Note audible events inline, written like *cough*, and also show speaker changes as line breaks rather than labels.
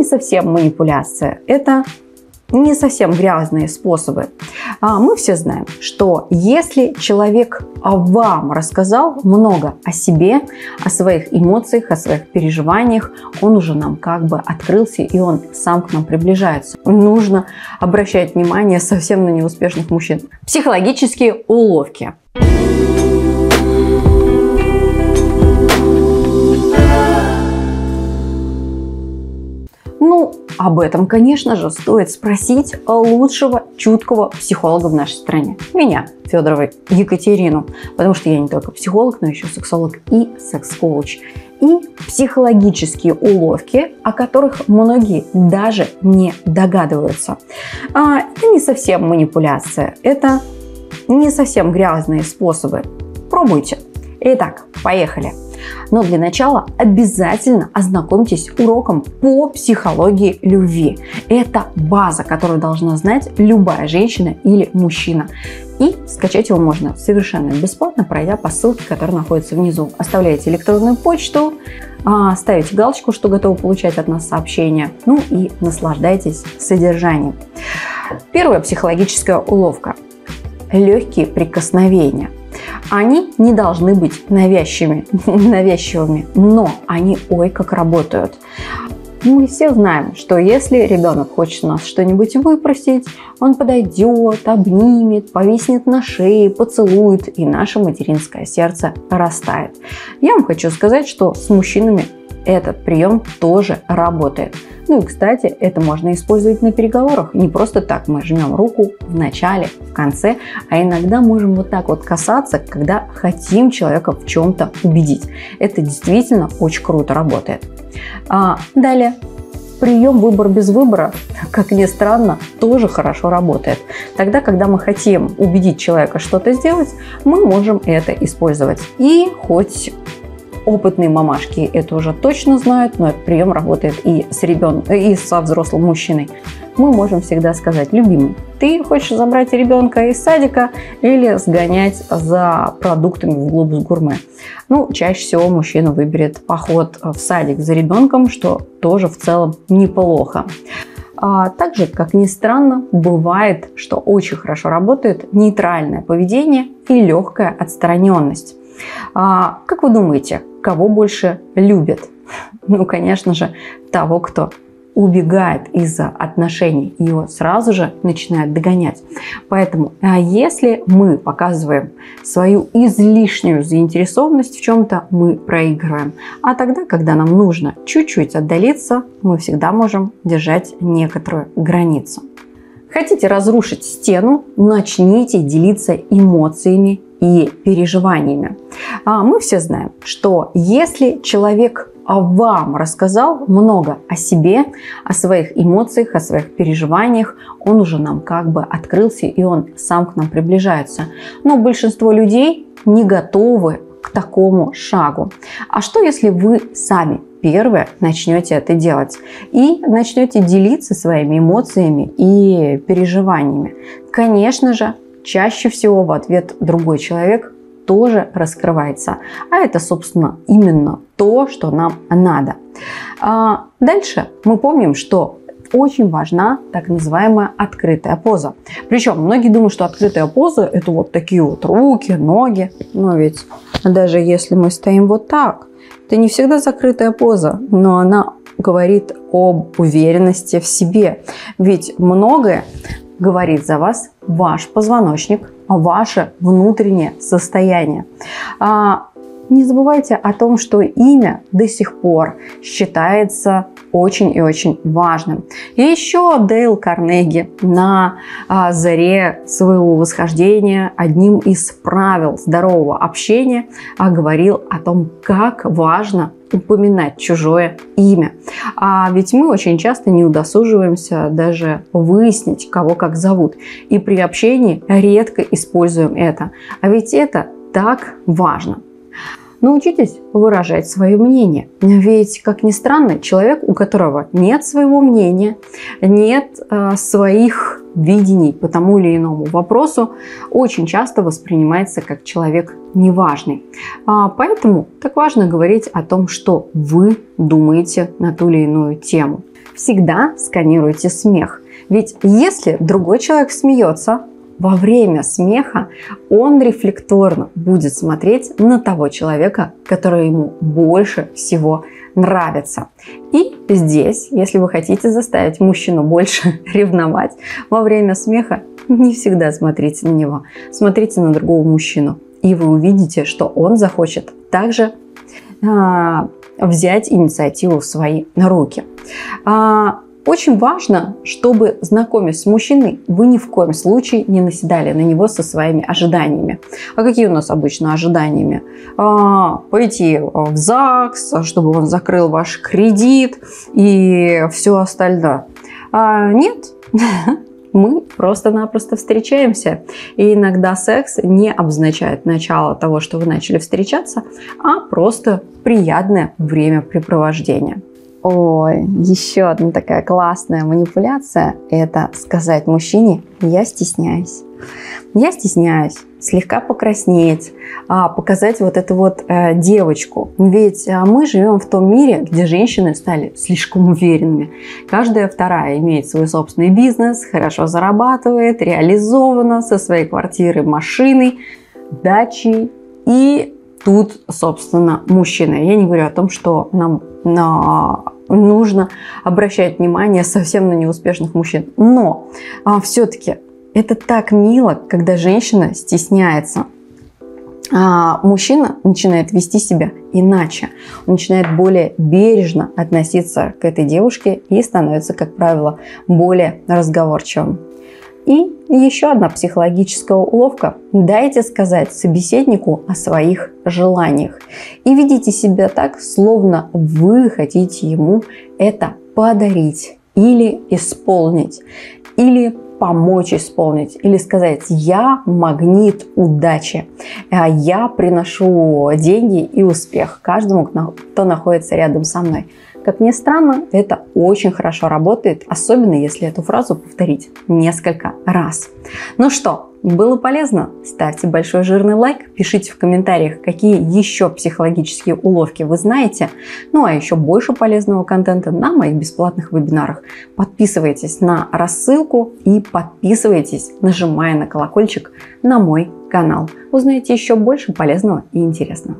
не совсем манипуляция, это не совсем грязные способы. А мы все знаем, что если человек вам рассказал много о себе, о своих эмоциях, о своих переживаниях, он уже нам как бы открылся и он сам к нам приближается. Нужно обращать внимание совсем на неуспешных мужчин. Психологические уловки. Ну, об этом, конечно же, стоит спросить лучшего чуткого психолога в нашей стране. Меня, Федоровой Екатерину. Потому что я не только психолог, но еще сексолог и секс-коуч. И психологические уловки, о которых многие даже не догадываются. А, это не совсем манипуляция, это не совсем грязные способы. Пробуйте. Итак, поехали. Но для начала обязательно ознакомьтесь уроком по психологии любви. Это база, которую должна знать любая женщина или мужчина. И скачать его можно совершенно бесплатно, пройдя по ссылке, которая находится внизу. Оставляете электронную почту, а, ставите галочку, что готовы получать от нас сообщения, ну и наслаждайтесь содержанием. Первая психологическая уловка. Легкие прикосновения – они не должны быть навязчивыми, *laughs* навязчивыми, но они ой как работают. Мы все знаем, что если ребенок хочет нас что-нибудь выпросить, он подойдет, обнимет, повиснет на шее, поцелует, и наше материнское сердце растает. Я вам хочу сказать, что с мужчинами этот прием тоже работает. Ну и, кстати, это можно использовать на переговорах. Не просто так мы жмем руку в начале, в конце, а иногда можем вот так вот касаться, когда хотим человека в чем-то убедить. Это действительно очень круто работает. А, далее, прием выбор без выбора, как ни странно, тоже хорошо работает. Тогда, когда мы хотим убедить человека что-то сделать, мы можем это использовать. И хоть Опытные мамашки это уже точно знают, но этот прием работает и с ребенком, и со взрослым мужчиной. Мы можем всегда сказать, любимый, ты хочешь забрать ребенка из садика или сгонять за продуктами в глобус гурме? Ну, чаще всего мужчина выберет поход в садик за ребенком, что тоже в целом неплохо. А также, как ни странно, бывает, что очень хорошо работает нейтральное поведение и легкая отстраненность. А, как вы думаете, кого больше любят? Ну, конечно же, того, кто убегает из-за отношений, его сразу же начинают догонять. Поэтому, а если мы показываем свою излишнюю заинтересованность в чем-то, мы проигрываем. А тогда, когда нам нужно чуть-чуть отдалиться, мы всегда можем держать некоторую границу. Хотите разрушить стену, начните делиться эмоциями и переживаниями. А мы все знаем, что если человек вам рассказал много о себе, о своих эмоциях, о своих переживаниях, он уже нам как бы открылся и он сам к нам приближается. Но большинство людей не готовы к такому шагу. А что если вы сами первое начнете это делать и начнете делиться своими эмоциями и переживаниями? Конечно же, чаще всего в ответ другой человек тоже раскрывается. А это, собственно, именно то, что нам надо. А дальше мы помним, что очень важна так называемая открытая поза. Причем многие думают, что открытая поза это вот такие вот руки, ноги. Но ведь даже если мы стоим вот так, это не всегда закрытая поза, но она говорит об уверенности в себе. Ведь многое говорит за вас ваш позвоночник, ваше внутреннее состояние. А, не забывайте о том, что имя до сих пор считается очень и очень важным. И еще Дейл Карнеги на а, заре своего восхождения одним из правил здорового общения а, говорил о том, как важно упоминать чужое имя. А ведь мы очень часто не удосуживаемся даже выяснить, кого как зовут. И при общении редко используем это. А ведь это так важно. Научитесь выражать свое мнение. Ведь, как ни странно, человек, у которого нет своего мнения, нет э, своих видений по тому или иному вопросу, очень часто воспринимается как человек неважный. А, поэтому так важно говорить о том, что вы думаете на ту или иную тему. Всегда сканируйте смех. Ведь если другой человек смеется, во время смеха он рефлекторно будет смотреть на того человека, который ему больше всего нравится. И здесь, если вы хотите заставить мужчину больше *laughs* ревновать во время смеха, не всегда смотрите на него. Смотрите на другого мужчину. И вы увидите, что он захочет также а, взять инициативу в свои руки. А, очень важно, чтобы, знакомясь с мужчиной, вы ни в коем случае не наседали на него со своими ожиданиями. А какие у нас обычно ожиданиями? А, пойти в ЗАГС, чтобы он закрыл ваш кредит и все остальное. А, нет, *laughs* мы просто-напросто встречаемся. И иногда секс не обозначает начало того, что вы начали встречаться, а просто приятное времяпрепровождение. Ой, еще одна такая классная манипуляция – это сказать мужчине «я стесняюсь». Я стесняюсь слегка покраснеть, а, показать вот эту вот э, девочку. Ведь а, мы живем в том мире, где женщины стали слишком уверенными. Каждая вторая имеет свой собственный бизнес, хорошо зарабатывает, реализована со своей квартирой, машиной, дачей. И тут, собственно, мужчина. Я не говорю о том, что нам на нужно обращать внимание совсем на неуспешных мужчин. Но а, все-таки это так мило, когда женщина стесняется. А мужчина начинает вести себя иначе. Он начинает более бережно относиться к этой девушке и становится, как правило, более разговорчивым. И еще одна психологическая уловка. Дайте сказать собеседнику о своих желаниях. И ведите себя так, словно вы хотите ему это подарить или исполнить, или помочь исполнить, или сказать «я магнит удачи», а «я приношу деньги и успех каждому, кто находится рядом со мной». Как ни странно, это очень хорошо работает, особенно если эту фразу повторить несколько раз. Ну что, было полезно? Ставьте большой жирный лайк, пишите в комментариях, какие еще психологические уловки вы знаете. Ну а еще больше полезного контента на моих бесплатных вебинарах. Подписывайтесь на рассылку и подписывайтесь, нажимая на колокольчик на мой канал. Узнаете еще больше полезного и интересного.